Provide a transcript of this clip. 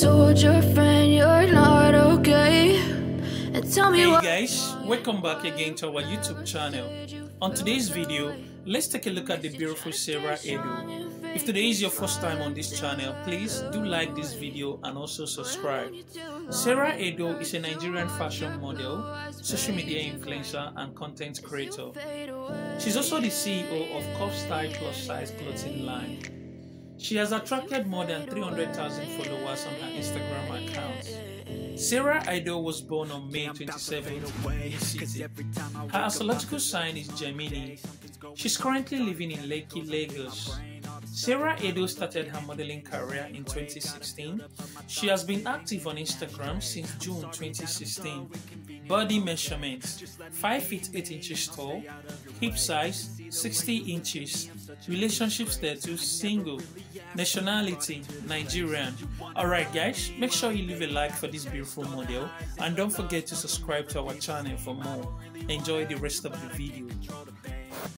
told your friend you're not okay. And tell me Hey guys, welcome back again to our YouTube channel. On today's video, let's take a look at the beautiful Sierra Edoh. If today is your first time on this channel, please do like this video and also subscribe. Sierra Edoh is a Nigerian fashion model, social media influencer and content creator. She's also the CEO of Cup Style Plus Size clothing line. She has attracted more than 300,000 followers on her Instagram account. Sierra Edoh was born on May 27, in Her astrological sign is Gemini. She's currently living in Lekki, Lagos. Sierra Edoh started her modeling career in 2016. She has been active on Instagram since June 2016. Body measurements 5 feet 8 inches tall, hip size 60 inches, relationship status single, nationality Nigerian. Alright, guys, make sure you leave a like for this beautiful model and don't forget to subscribe to our channel for more. Enjoy the rest of the video.